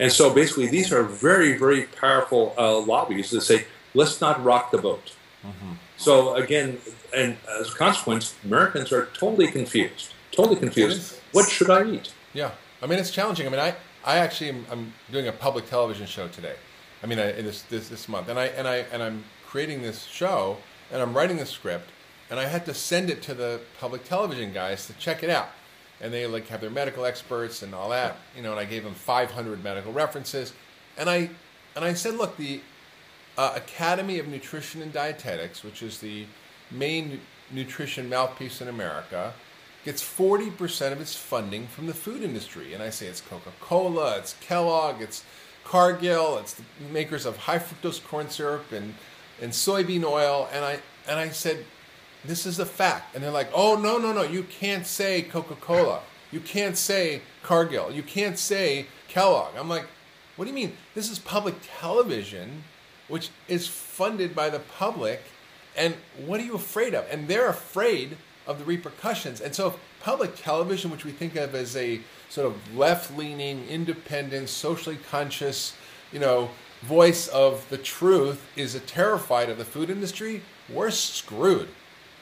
And so basically, these are very, very powerful uh, lobbies that say, let's not rock the boat. Mm-hmm. So again, and as a consequence, Americans are totally confused. Totally confused. What should I eat? Yeah, I mean it's challenging. I mean, I I actually am I'm doing a public television show today. I mean, I, this this this month, and I and I and I'm creating this show, and I'm writing the script, and I had to send it to the public television guys to check it out, and they like have their medical experts and all that, you know, and I gave them 500 medical references, and I and I said, look, the uh, Academy of Nutrition and Dietetics, which is the main nutrition mouthpiece in America, gets 40% of its funding from the food industry. And I say it's Coca Cola, it's Kellogg, it's Cargill, it's the makers of high fructose corn syrup and, and soybean oil. And I, and I said, this is a fact. And they're like, oh, no, no, no, you can't say Coca Cola. You can't say Cargill. You can't say Kellogg. I'm like, what do you mean? This is public television, which is funded by the public and what are you afraid of? And they're afraid of the repercussions. And so, public television, which we think of as a sort of left-leaning, independent, socially conscious, you know, voice of the truth, is terrified of the food industry, we're screwed,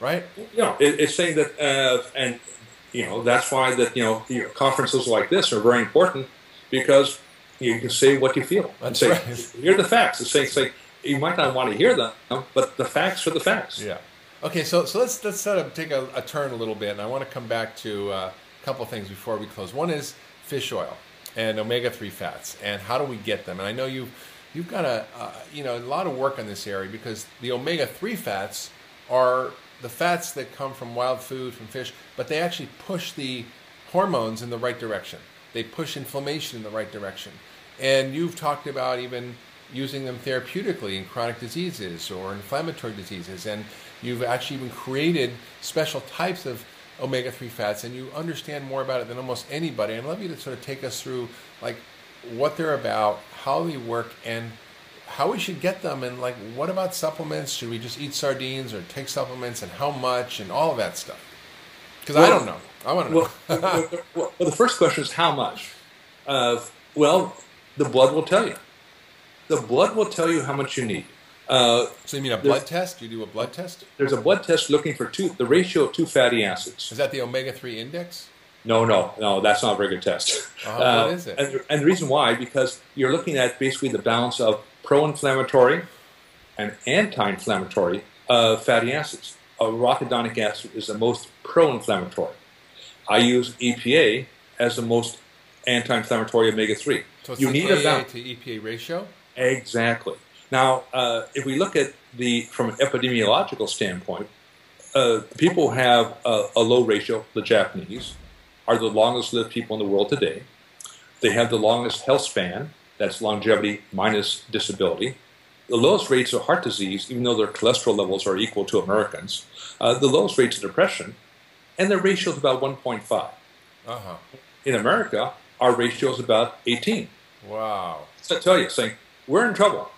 right? You know, it, it's saying that, uh, and you know, that's why that you know conferences like this are very important because you can say what you feel. That's say, right. Here are the facts. It's saying, say you might not want to hear them, but the facts are the facts. Yeah. Okay, so so let's let's sort of take a, a turn a little bit, and I want to come back to uh, a couple things before we close. One is fish oil and omega three fats, and how do we get them? And I know you you've got a uh, you know a lot of work on this area because the omega three fats are the fats that come from wild food from fish, but they actually push the hormones in the right direction. They push inflammation in the right direction, and you've talked about even using them therapeutically in chronic diseases or inflammatory diseases. And you've actually even created special types of omega 3 fats, and you understand more about it than almost anybody. I'd love you to sort of take us through like what they're about, how they work, and how we should get them, and like what about supplements? Should we just eat sardines or take supplements, and how much, and all of that stuff? Because well, I don't know. I want to know. well, well, well, the first question is how much. Uh, well, the blood will tell you the blood will tell you how much you need. Uh, so you mean a blood test? You do a blood test? There's a blood test looking for two, the ratio of two fatty acids. Is that the omega three index? No, no, no. That's not a very good test. Uh, uh, is it? And, and, the reason why, because you're looking at basically the balance of pro-inflammatory and anti-inflammatory uh, fatty acids. Arachidonic acid is the most pro-inflammatory. I use EPA as the most anti-inflammatory omega three. So it's you need AA a to EPA ratio. Exactly. Now, uh, if we look at the from an epidemiological standpoint, uh, people have a, a, low ratio. The Japanese are the longest lived people in the world today. They have the longest health span. That's longevity minus disability. The lowest rates of heart disease, even though their cholesterol levels are equal to Americans. Uh, the lowest rates of depression, and their ratio is about 1.5. Uh-huh. In America, our ratio is about 18. Wow. So I tell you, saying we're in trouble.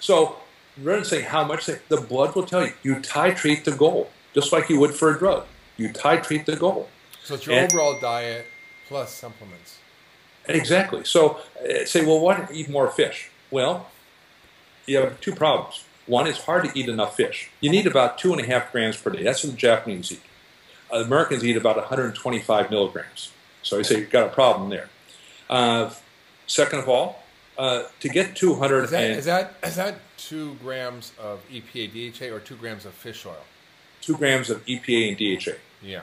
So rather than saying how much, the blood will tell you. You titrate the goal, just like you would for a drug. You titrate the goal. So it's your and, overall diet plus supplements. Exactly. So uh, say, well, why don't you eat more fish? Well, you have two problems. One, it's hard to eat enough fish. You need about two and a half grams per day. That's what the Japanese eat. Uh, Americans eat about 125 milligrams. So you say you've got a problem there. Uh, second of all, uh, to get 200 is that, and, is that is that two grams of EPA DHA or two grams of fish oil? Two grams of EPA and DHA. Yeah.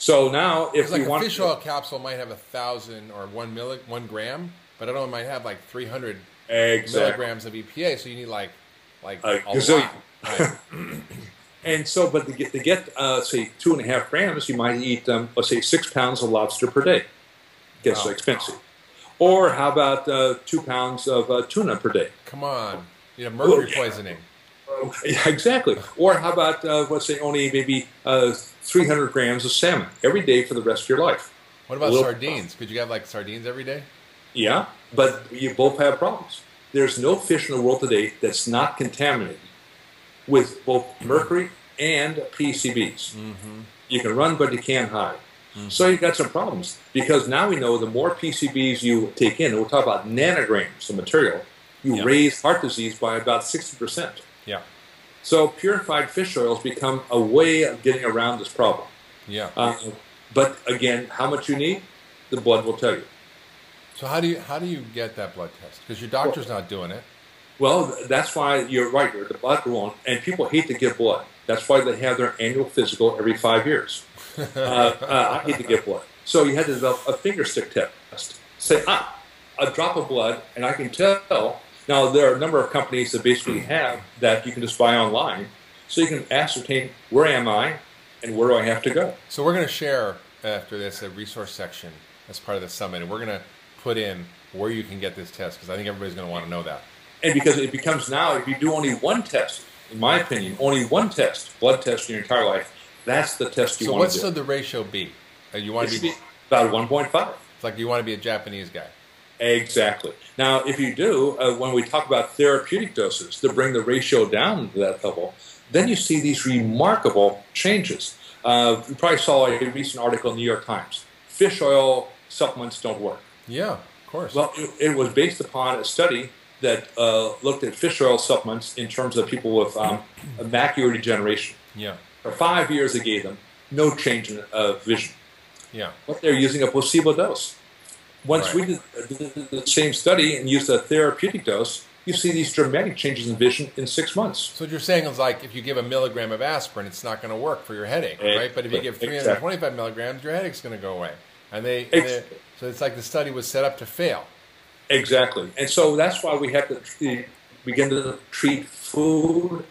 So now, if like you want fish oil capsule might have a thousand or one milli, one gram, but I know it might have like 300 exactly. milligrams of EPA. So you need like like a, a lot. Right. and so, but to get to get uh, say two and a half grams, you might eat um, let's say six pounds of lobster per day. Gets wow. expensive. Or how about uh, two pounds of uh, tuna per day? Come on, you have mercury well, poisoning. Yeah, exactly. Or how about uh, let's say only maybe uh, 300 grams of salmon every day for the rest of your life. What about sardines? Could you have like sardines every day? Yeah, but you both have problems. There's no fish in the world today that's not contaminated with both mercury and PCBs. Mm-hmm. You can run, but you can't hide. Mm-hmm. So you've got some problems because now we know the more PCBs you take in, and we'll talk about nanograms of material, you yeah. raise heart disease by about 60%. Yeah. So purified fish oils become a way of getting around this problem. Yeah. Uh, but again, how much you need, the blood will tell you. So how do you how do you get that blood test? Because your doctor's well, not doing it. Well, that's why you're right. The blood won't, and people hate to give blood. That's why they have their annual physical every five years. uh, uh, I hate to give blood. So you had to develop a finger stick test. Say, ah, a drop of blood, and I can tell. Now, there are a number of companies that basically have that you can just buy online. So you can ascertain where am I and where do I have to go. So we're going to share after this a resource section as part of the summit, and we're going to put in where you can get this test because I think everybody's going to want to know that. And because it becomes now, if you do only one test, in my opinion, only one test, blood test in your entire life, that's the test you so want to do. So what should the ratio be? Uh, you want to be, be about 1.5. It's like you want to be a Japanese guy. Exactly. Now, if you do, uh, when we talk about therapeutic doses to bring the ratio down to that level, then you see these remarkable changes. Uh, you probably saw a recent article in the New York Times. Fish oil supplements don't work. Yeah, of course. Well, it, it was based upon a study that uh, looked at fish oil supplements in terms of people with um, macular degeneration. Yeah. For five years, they gave them no change in uh, vision. Yeah. But they're using a placebo dose. Once right. we did, the same study and used a therapeutic dose, you see these dramatic changes in vision in six months. So what you're saying is like if you give a milligram of aspirin, it's not going to work for your headache, right? But if you give 325 exactly. milligrams, your headache's going to go away. And they, they, so it's like the study was set up to fail. Exactly, and so that's why we have to begin to treat food,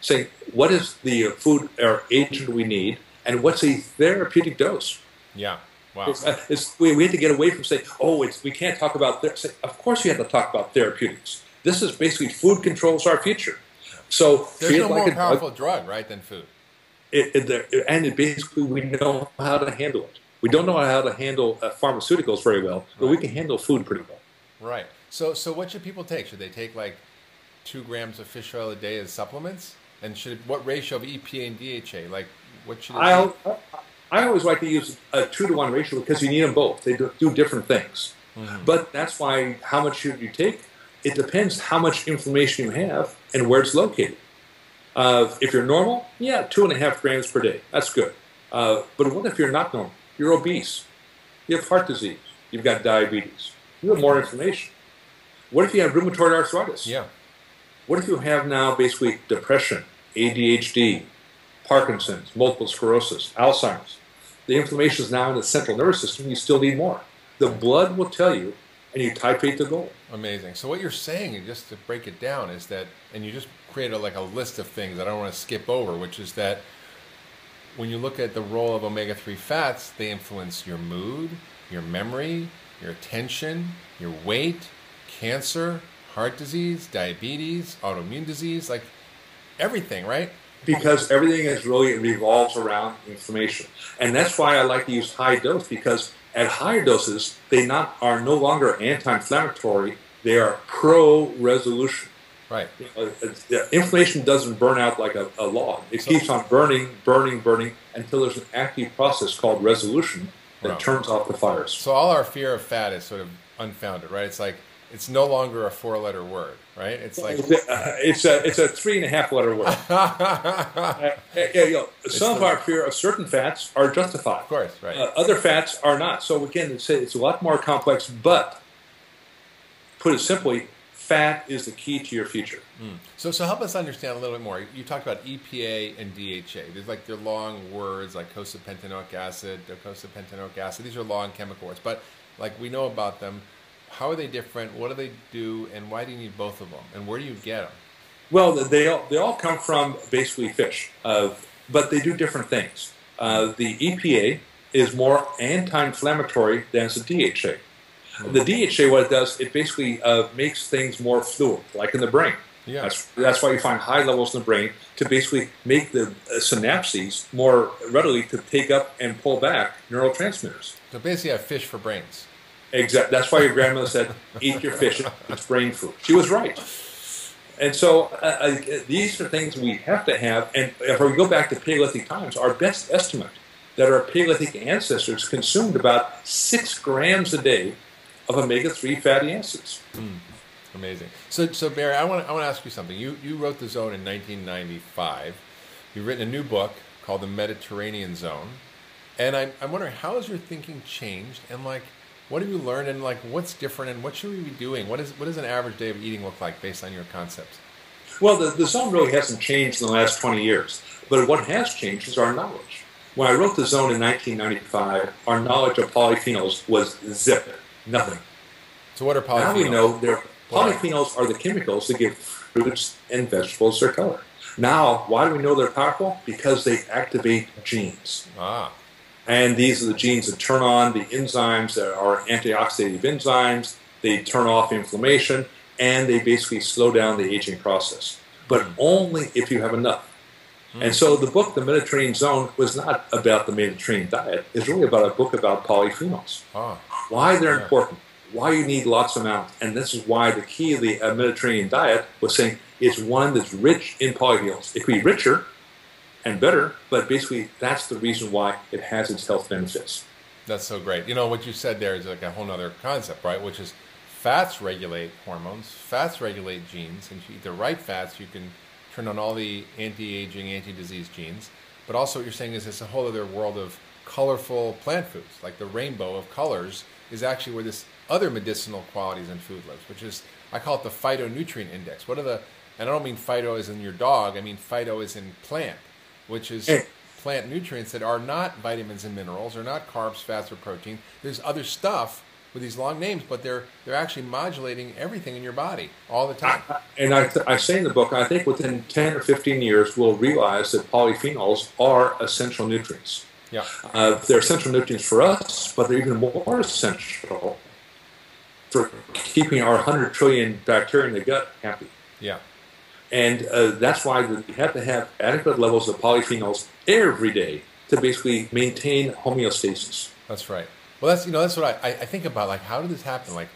say what is the food or agent we need, and what's a therapeutic dose. Yeah. Wow. It's, uh, it's, we, we have to get away from saying, oh, it's, we can't talk about. Say, of course, you have to talk about therapeutics. This is basically food controls our future. So there's no like more a, powerful drug, right, than food. It, it, and it basically, we know how to handle it. We don't know how to handle uh, pharmaceuticals very well, but right. we can handle food pretty well. Right. So, so what should people take? Should they take like two grams of fish oil a day as supplements? And should what ratio of EPA and DHA? Like, what should? I I always like to use a two to one ratio because you need them both. They do, do different things. Mm-hmm. But that's why how much should you take? It depends how much inflammation you have and where it's located. Uh, if you're normal, yeah, two and a half grams per day. That's good. Uh, but what if you're not normal? You're obese. You have heart disease. You've got diabetes. You have more inflammation. What if you have rheumatoid arthritis? Yeah. What if you have now basically depression, ADHD, Parkinson's, multiple sclerosis, Alzheimer's? The inflammation is now in the central nervous system. You still need more. The blood will tell you and you titrate the goal. Amazing. So what you're saying, just to break it down, is that, and you just created like a list of things that I don't want to skip over, which is that when you look at the role of omega three fats, they influence your mood, your memory, your attention, your weight, cancer, heart disease, diabetes, autoimmune disease, like everything, right? Because everything is really revolves around inflammation, and that's why I like to use high dose because at higher doses they not are no longer anti-inflammatory; they are pro-resolution. Right. Uh, the inflammation doesn't burn out like a, a log. It so, keeps on burning, burning, burning until there's an active process called resolution that turns off the fires. So all our fear of fat is sort of unfounded, right? It's like it's no longer a four-letter word, right? It's like it's a it's a, it's a three and a half letter word. uh, yeah, you know, some of our fear of certain fats are justified. Of course, right. Uh, other fats are not. So again, it's, it's a lot more complex. But put it simply, fat is the key to your future. Mm. So, so help us understand a little bit more. You talked about EPA and DHA. There's like they're long words like docosahexaenoic acid, docosahexaenoic acid. These are long chemical words, but like we know about them how are they different? What do they do? And why do you need both of them? And where do you get them? Well, they all, they all come from basically fish, uh, but they do different things. Uh, the EPA is more anti-inflammatory than the DHA. The DHA, what it does, it basically uh, makes things more fluid, like in the brain. Yeah. That's, that's why you find high levels in the brain to basically make the uh, synapses more readily to take up and pull back neurotransmitters. So basically, a fish for brains. Exactly. That's why your grandmother said, "Eat your fish; it's brain food." She was right. And so uh, uh, these are things we have to have. And if we go back to Paleolithic times, our best estimate that our Paleolithic ancestors consumed about six grams a day of omega-3 fatty acids. Mm, amazing. So, so Barry, I want to I want to ask you something. You you wrote the zone in 1995. You've written a new book called the Mediterranean Zone, and I'm I'm wondering how has your thinking changed and like what have you learned and like what's different and what should we be doing? What is what does an average day of eating look like based on your concepts? Well, the, the zone really hasn't changed in the last 20 years, but what has changed is our knowledge. When I wrote the zone in 1995, our knowledge of polyphenols was zip, nothing. So what are polyphenols? Now we know they're, polyphenols are the chemicals that give fruits and vegetables their color. Now, why do we know they're powerful? Because they activate genes. Ah. And these are the genes that turn on the enzymes that are antioxidative enzymes. They turn off inflammation, and they basically slow down the aging process. But only if you have enough. And so the book, The Mediterranean Zone, was not about the Mediterranean diet. It's really about a book about polyphenols. Oh. Why they're yeah. important, why you need lots of amounts. And this is why the key of the uh, Mediterranean diet was saying it's one that's rich in polyphenols. It could be richer, and better, but basically that's the reason why it has its health benefits. That's so great. You know, what you said there is like a whole other concept, right? Which is fats regulate hormones, fats regulate genes, and if you eat the right fats, you can turn on all the anti-aging, anti-disease genes. But also what you're saying is it's a whole other world of colorful plant foods, like the rainbow of colors is actually where this other medicinal qualities in food lives, which is, I call it the phytonutrient index. What are the, and I don't mean phyto as in your dog, I mean phyto as in plant which is plant nutrients that are not vitamins and minerals, are not carbs, fats, or protein. There's other stuff with these long names, but they're they're actually modulating everything in your body all the time. I, and I, I say in the book, I think within 10 or 15 years, we'll realize that polyphenols are essential nutrients. Yeah. Uh, they're essential nutrients for us, but they're even more essential for keeping our 100 trillion bacteria in the gut happy. Yeah. And uh, that's why we have to have adequate levels of polyphenols every day to basically maintain homeostasis. That's right. Well, that's you know that's what I, I think about. Like, how did this happen? Like,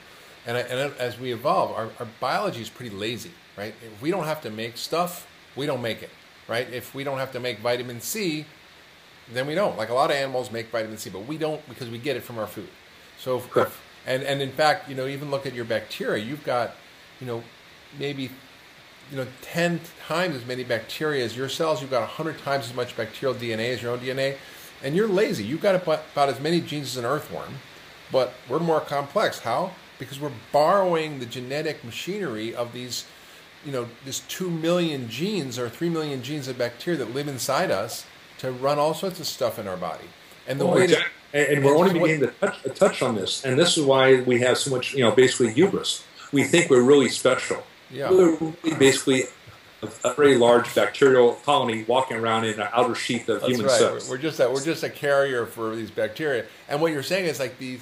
and I, and as we evolve, our, our biology is pretty lazy, right? If we don't have to make stuff, we don't make it, right? If we don't have to make vitamin C, then we don't. Like a lot of animals make vitamin C, but we don't because we get it from our food. So, if, and and in fact, you know, even look at your bacteria. You've got, you know, maybe you know, 10 times as many bacteria as your cells. You've got 100 times as much bacterial DNA as your own DNA. And you're lazy. You've got about, as many genes as an earthworm, but we're more complex. How? Because we're borrowing the genetic machinery of these, you know, this 2 million genes or 3 million genes of bacteria that live inside us to run all sorts of stuff in our body. And the, oh, way, to, And, we're only beginning to touch, touch on this. And this is why we have so much, you know, basically hubris. We think we're really special. Yeah. We're basically a, very large bacterial colony walking around in an outer sheath of That's human right. cells. We're, we're just a, we're just a carrier for these bacteria. And what you're saying is like these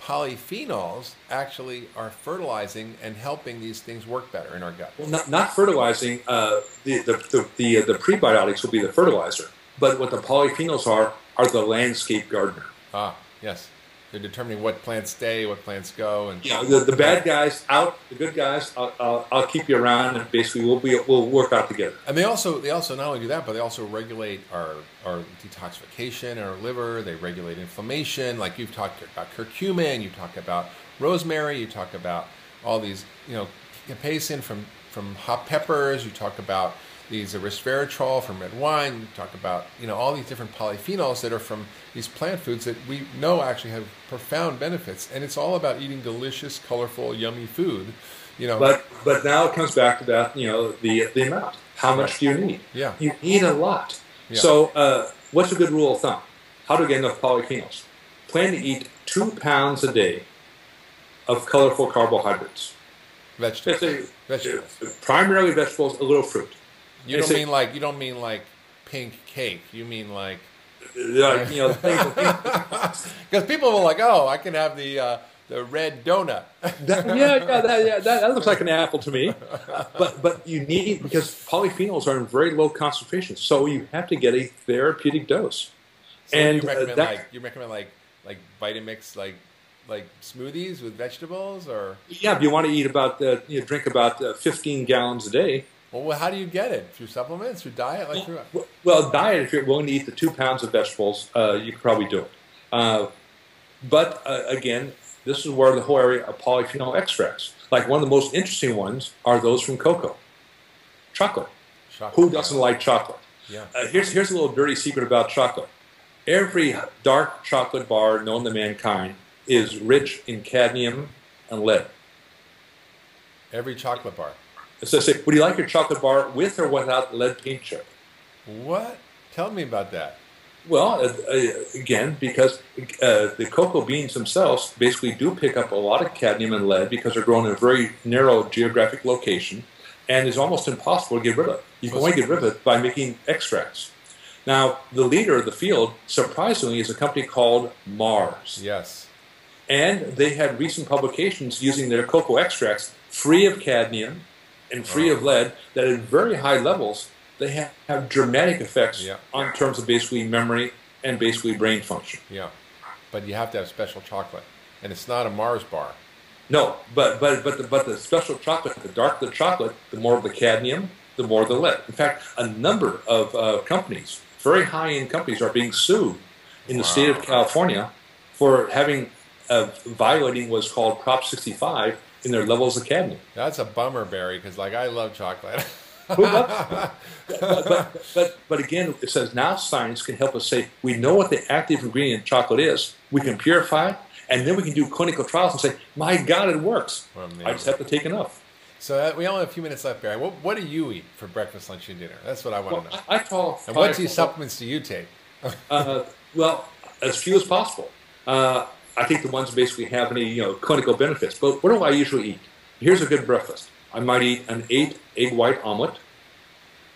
polyphenols actually are fertilizing and helping these things work better in our gut. Well, not, not fertilizing. Uh, the the the, the, uh, the prebiotics will be the fertilizer, but what the polyphenols are are the landscape gardener. Ah, yes. They're determining what plants stay, what plants go, and Yeah, the, the bad guys out, the good guys. I'll, I'll, I'll keep you around, and basically we'll be we'll work out together. And they also they also not only do that, but they also regulate our our detoxification in our liver. They regulate inflammation. Like you've talked about curcumin, you talk about rosemary, you talk about all these you know capsaicin from from hot peppers. You talk about these resveratrol from red wine. You talk about you know all these different polyphenols that are from these plant foods that we know actually have profound benefits. And it's all about eating delicious, colorful, yummy food. You know, But but now it comes back to that. You know the the amount. How much do you need? Yeah. you need a lot. Yeah. So uh, what's a good rule of thumb? How to get enough polyphenols? Plan to eat two pounds a day of colorful carbohydrates. vegetables. Say Vegetables. primarily vegetables, a little fruit. You don't mean like you don't mean like pink cake. You mean like Uh, you know, because people were like, oh, I can have the uh, the red donut. that, yeah, yeah, that, yeah that, that looks like an apple to me. But but you need because polyphenols are in very low concentrations, so you have to get a therapeutic dose. So and you uh, recommend that, like you recommend like like Vitamix like like smoothies with vegetables or yeah, if you want to eat about uh, you know, drink about uh, 15 gallons a day. Well, how do you get it through supplements through diet like through Well, Well, diet, if you're willing to eat the two pounds of vegetables, uh, you could probably do it. Uh, but uh, again, this is where the whole area of polyphenol extracts, like one of the most interesting ones, are those from cocoa, chocolate. chocolate. Who doesn't like chocolate? Yeah. Uh, here's here's a little dirty secret about chocolate. Every dark chocolate bar known to mankind is rich in cadmium and lead. Every chocolate bar. So I say, would you like your chocolate bar with or without lead paint chip? What? Tell me about that. Well, uh, uh, again, because uh, the cocoa beans themselves basically do pick up a lot of cadmium and lead because they're grown in a very narrow geographic location, and is almost impossible to get rid of. You can only get rid of it by making extracts. Now, the leader of the field, surprisingly, is a company called Mars, Yes. and they had recent publications using their cocoa extracts free of cadmium and free of lead that at very high levels they have, have dramatic effects Yeah. on terms of basically memory and basically brain function. Yeah. But you have to have special chocolate, and it's not a Mars bar. No, but but but the, but the special chocolate, the darker the chocolate, the more of the cadmium, the more the lead. In fact, a number of uh, companies, very high-end companies, are being sued in the state of California for having uh, violating what's called Prop 65 in their levels of cadmium. That's a bummer, Barry, because like I love chocolate. But, but, but, but again, it says now science can help us say we know what the active ingredient in chocolate is. We can purify it, and then we can do clinical trials and say, my God, it works. Amazing. I just have to take enough. so uh, we only have a few minutes left, Barry. What, what do you eat for breakfast, lunch, and dinner? That's what I want Well, to know. I, I call And what supplements do you take? Uh, well, as few as possible. Uh, I think the ones that basically have any you know clinical benefits. But what do I usually eat? Here's a good breakfast. I might eat an eight egg white omelet,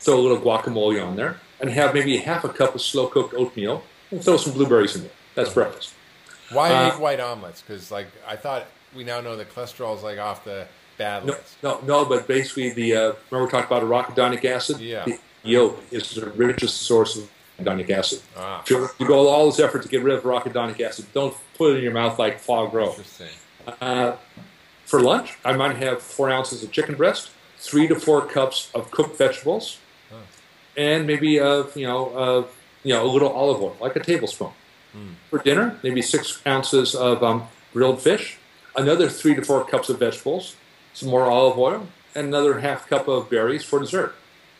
throw a little guacamole on there, and have maybe half a cup of slow cooked oatmeal, and throw some blueberries in there. That's breakfast. Why Uh, egg white omelets? Because like I thought we now know that cholesterol is like off the bad No, list. no, no. But basically, the uh, remember we talked about arachidonic acid. Yeah. The yolk is the richest source of arachidonic acid. Ah, If you, you go all this effort to get rid of arachidonic acid, don't put it in your mouth like foie gras. Uh, for lunch, I might have four ounces of chicken breast, three to four cups of cooked vegetables, Oh. and maybe uh, you know uh, you know a little olive oil, like a tablespoon. Mm. For dinner, maybe six ounces of um, grilled fish, another three to four cups of vegetables, some more olive oil, and another half cup of berries for dessert.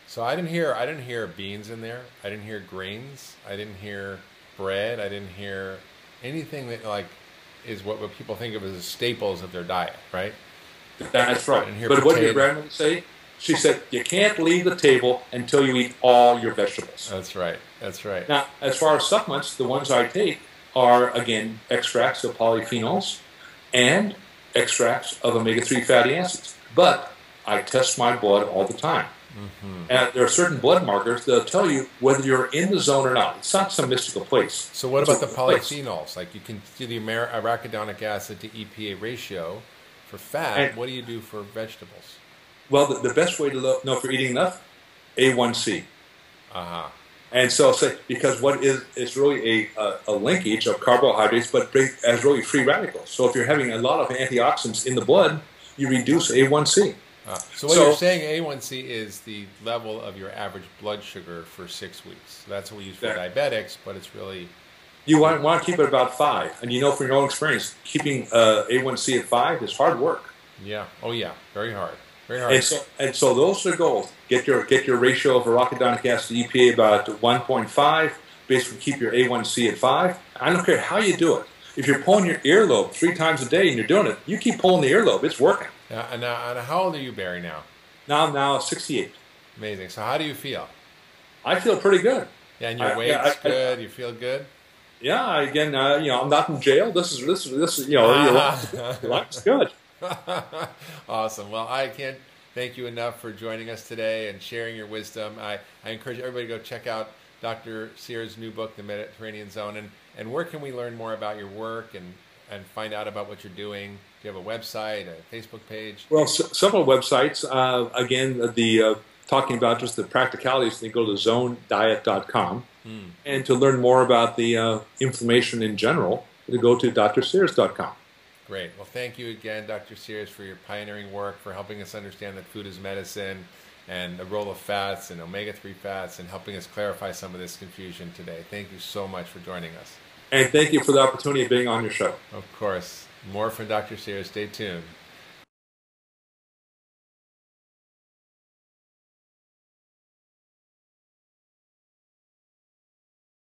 So I didn't hear I didn't hear beans in there. I didn't hear grains. I didn't hear bread. I didn't hear anything that like is what, what people think of as staples of their diet, right? That's right. But what did your grandmother say? She said, "You can't leave the table until you eat all your vegetables." That's right. That's right. Now, as far as supplements, the ones I take are, again, extracts of polyphenols and extracts of omega 3 fatty acids. But I test my blood all the time. Mm-hmm. And there are certain blood markers that'll tell you whether you're in the zone or not. It's not some mystical place. So, what about the polyphenols? Place. Like you can do the arachidonic acid to EPA ratio for fat. And, what do you do for vegetables? Well, the, the best way to look, know if you're eating enough, A1C. Uh huh. And so, say because what is it's really a, a, a linkage of carbohydrates, but as really free radicals. So if you're having a lot of antioxidants in the blood, you reduce A1C. Uh, so what so, you're saying, A1C is the level of your average blood sugar for six weeks. That's what we use for that, diabetics, but it's really you want, want to keep it about five, and you know from your own experience, keeping uh, A1C at five is hard work. Yeah. Oh yeah. Very hard. Very hard. And so, and so those are the goals. Get your get your ratio of arachidonic acid to EPA about 1.5. Basically, keep your A1C at five. I don't care how you do it. If you're pulling your earlobe three times a day and you're doing it, you keep pulling the earlobe. It's working. Yeah, and, uh, and how old are you, Barry? Now? Now, I'm now 68. Amazing. So, how do you feel? I feel pretty good. Yeah, and your I, weight's yeah, I, good. I, you feel good. Yeah, again, uh, you know, I'm not in jail. This is this is this is you know, your life's good. awesome. Well, I can't thank you enough for joining us today and sharing your wisdom. I, I encourage everybody to go check out Dr. Sears' new book, The Mediterranean Zone. And, and where can we learn more about your work and, and find out about what you're doing? Do you have a website, a Facebook page? Well, several websites. Uh, again, the uh, talking about just the practicalities, they go to zonediet.com. Hmm. And to learn more about the uh, inflammation in general, to go to drsears.com. Great. Well, thank you again, Dr. Sears, for your pioneering work, for helping us understand that food is medicine and the role of fats and omega 3 fats and helping us clarify some of this confusion today. Thank you so much for joining us. And thank you for the opportunity of being on your show. Of course. More from Dr. Sears. Stay tuned.